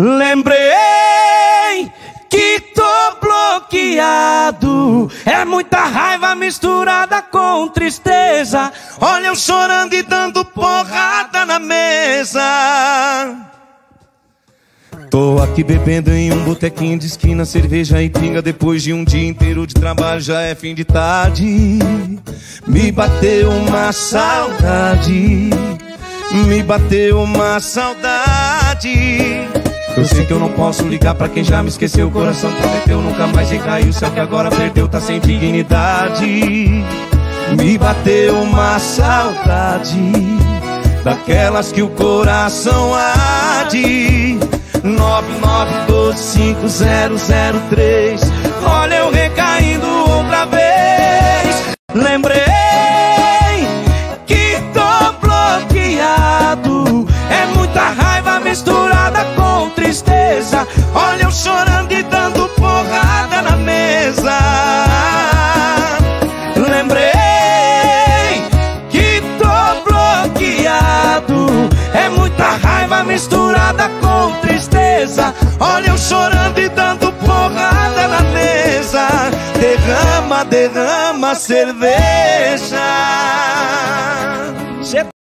Lembrei que tô bloqueado. É muita raiva misturada com tristeza. Olha eu chorando e dando porrada na mesa. Tô aqui bebendo em um botequinho de esquina, cerveja e pinga. Depois de um dia inteiro de trabalho, já é fim de tarde. Me bateu uma saudade, me bateu uma saudade. Eu sei que eu não posso ligar pra quem já me esqueceu. O coração prometeu nunca mais recair. O céu que agora perdeu tá sem dignidade. Me bateu uma saudade daquelas que o coração arde. 9925003 Olha eu recaindo outra vez Lembrei que tô bloqueado É muita raiva misturada misturada com tristeza. Olha eu chorando e dando porrada na mesa. Derrama, derrama cerveja